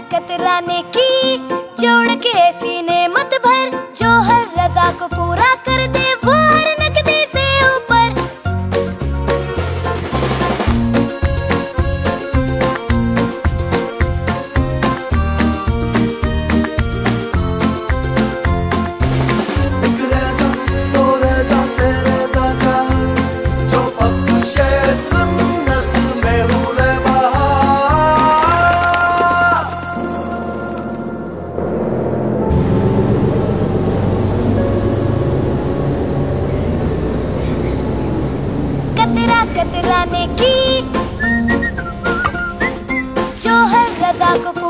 कतराने की जोड़ के सीने मत भर जो हर रजा को कतराने की। जो हर रजा को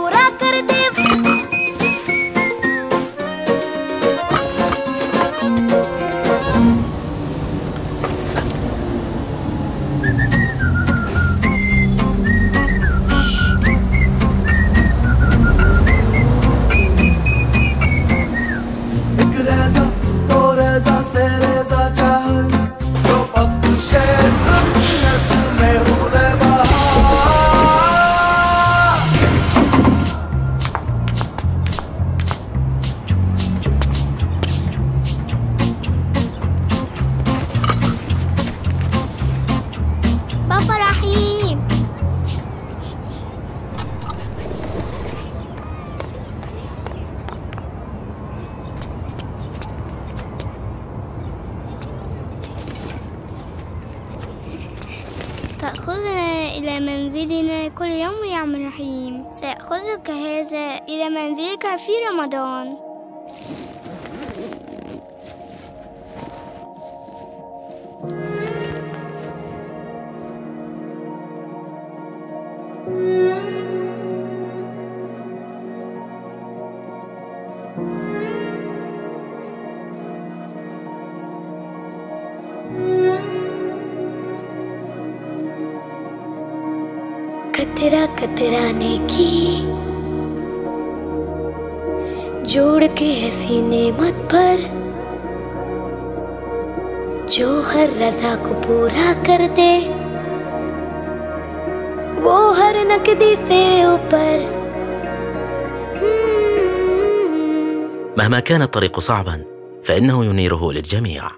تأخذنا إلى منزلنا كل يوم يا عم رحيم سأخذك هذا إلى منزلك في رمضان. कतरा कतराने की जोड़ के ऐसी नेमत पर जो हर रजा को पूरा कर दे वो हर नकदी से ऊपर مهما كان الطريق صعبا فإنه ينيره للجميع